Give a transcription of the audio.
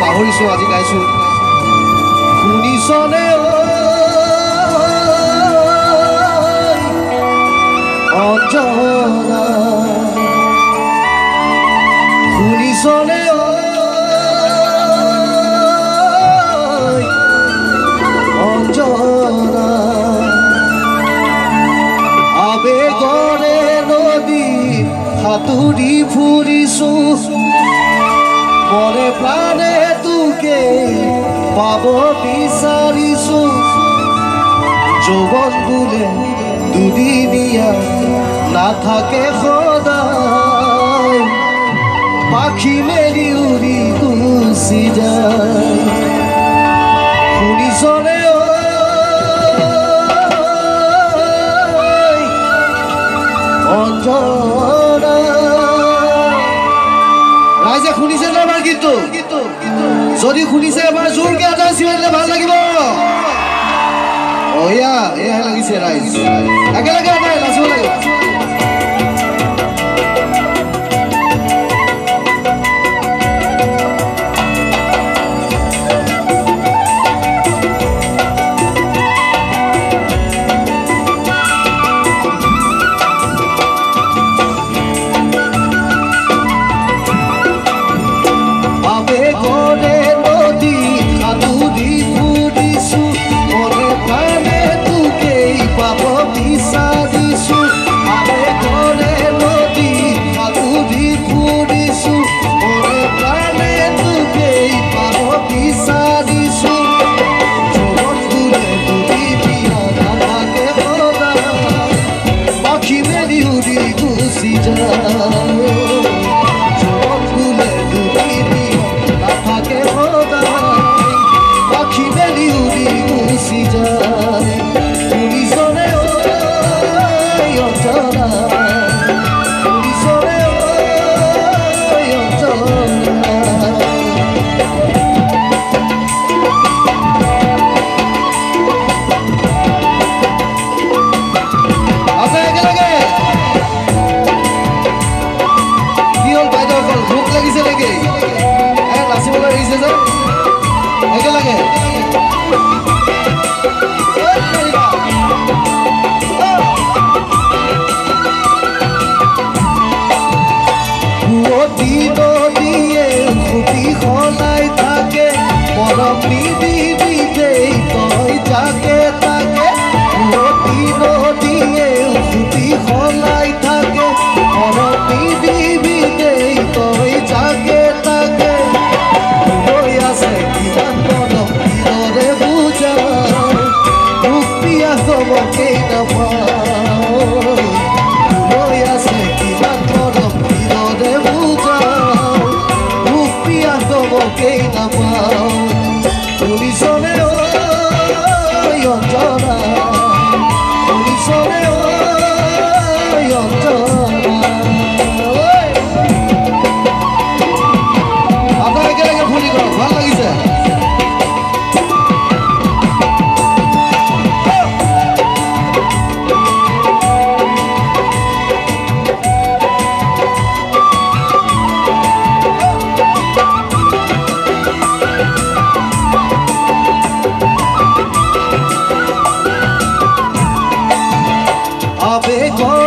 পাহৰিছোঁ আজি গাইছোঁ। শুনিছনে শুনিছনে আবেগৰে নদী সাঁতুৰি ফুৰিছোঁ। মনে প্ৰাণে তোকে পাব বিচাৰিছোঁ যৌৱন বোলে দুদিনীয়া নাথাকে সদায় পাখি মেলি উৰি গুচি যায়। ৰাইজে শুনিছে নে আমাৰ গীতটো? যদি শুনিছে এবাৰ জোৰকে এটা চিঞৰি দিলে ভাল লাগিব। অ এয়া এয়াহে লাগিছে ৰাইজ। একেলগে এটাই নাচিব লাগিব 真真的 তোমাকে না পাই ভুলই আছে কিবা করম দিনরে বুঝাও মুখ পিয়া তোমাকে না পাও তুমি সবে অঞ্জনা তুমি সবে অঞ্জনা হবে গো